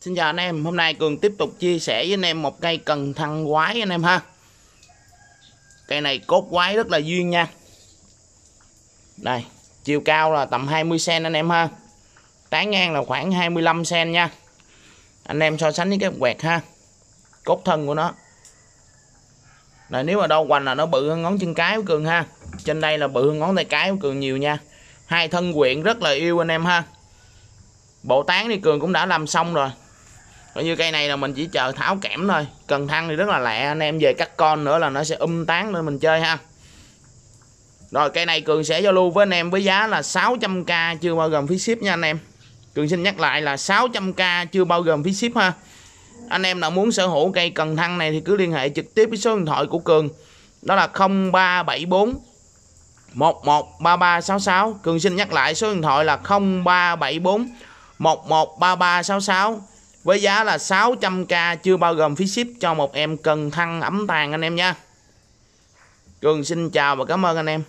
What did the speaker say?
Xin chào anh em, hôm nay Cường tiếp tục chia sẻ với anh em một cây cần thăng quái anh em ha. Cây này cốt quái rất là duyên nha. Đây, chiều cao là tầm 20 cm anh em ha. Tán ngang là khoảng 25 cm nha. Anh em so sánh với cái quẹt ha. Cốt thân của nó. Này nếu mà đâu hoành là nó bự hơn ngón chân cái của Cường ha. Trên đây là bự hơn ngón tay cái của Cường nhiều nha. Hai thân quyện rất là yêu anh em ha. Bộ tán thì Cường cũng đã làm xong rồi coi như cây này là mình chỉ chờ tháo kẽm thôi. Cần thăng thì rất là lẹ. Anh em về cắt con nữa là nó sẽ um tán nữa mình chơi ha. Rồi, cây này cường sẽ giao lưu với anh em với giá là 600k chưa bao gồm phí ship nha anh em. Cường xin nhắc lại là 600k chưa bao gồm phí ship ha. Anh em nào muốn sở hữu cây cần thăng này thì cứ liên hệ trực tiếp với số điện thoại của cường. Đó là 0374 113366 cường xin nhắc lại số điện thoại là 0374 113366 với giá là 600k chưa bao gồm phí ship cho một em cần thăng ấm tàn anh em nha. Cường xin chào và cảm ơn anh em.